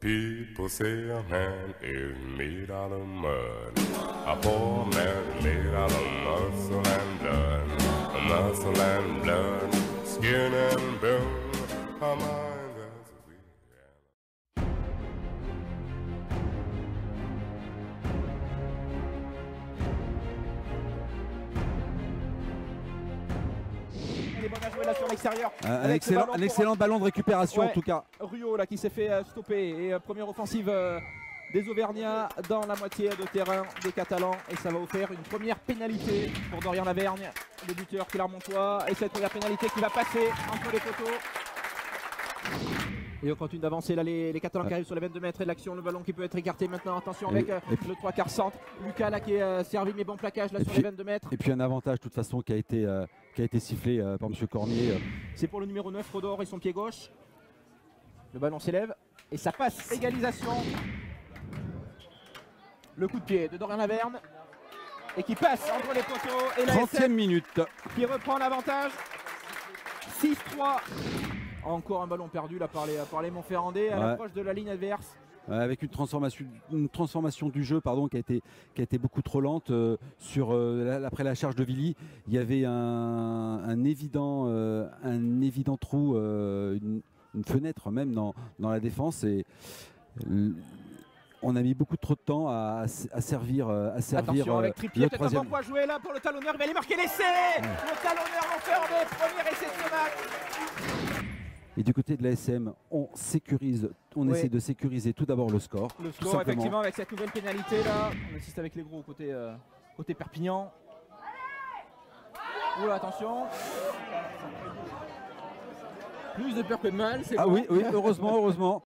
People say a man is made out of mud. A poor man made out of muscle and blood. Muscle and blood, skin and bone. A mind Il est bon à jouer là sur l'extérieur. Un, excellent, ballon un pour- excellent ballon de récupération Ouais. en tout cas. Rio là qui s'est fait euh, stopper et euh, première offensive euh, des Auvergnats dans la moitié de terrain des Catalans et ça va offrir une première pénalité pour Dorian Lavergne, le buteur Clermontois et cette première pénalité qui va passer entre les poteaux. Et on continue d'avancer là les, les Catalans qui arrivent sur les 22 mètres et l'action, le ballon qui peut être écarté maintenant. Attention avec euh, le 3 quarts centre. Lucas là qui est euh, servi mais bon plaquage là Et sur puis- les 22 mètres. Et puis un avantage de toute façon qui a été, euh, qui a été sifflé par M. Cormier. C'est pour le numéro 9, Rodor et son pied gauche. Le ballon s'élève et ça passe. Égalisation. Le coup de pied de Dorian Laverne. Et qui passe entre les poteaux. Et la 30e SM minute. qui reprend l'avantage. 6-3. Encore un ballon perdu là par les, par les Montferrandais à Ouais. l'approche de la ligne adverse. Avec une transformation, une transformation du jeu pardon, qui, a été, qui a été beaucoup trop lente. euh, sur, euh, la- après la charge de Villy, il y avait un, un évident, euh, un évident trou, euh, une, une fenêtre même dans, dans la défense. Et on a mis beaucoup trop de temps à, à servir, à servir Attention avec Trippier, le peut-être un bon joué là pour le talonneur. Il va aller marquer l'essai. Le talonneur Montferrandais, premier essai de ce match. Et du côté de la SM, on sécurise, on Oui. essaie de sécuriser tout d'abord le score. Le tout score, simplement. effectivement, avec cette nouvelle pénalité là. On assiste avec les gros côté, euh, côté Perpignan. Oula, attention. Plus de peur que de mal, c'est Ah bon. oui, oui, heureusement, heureusement.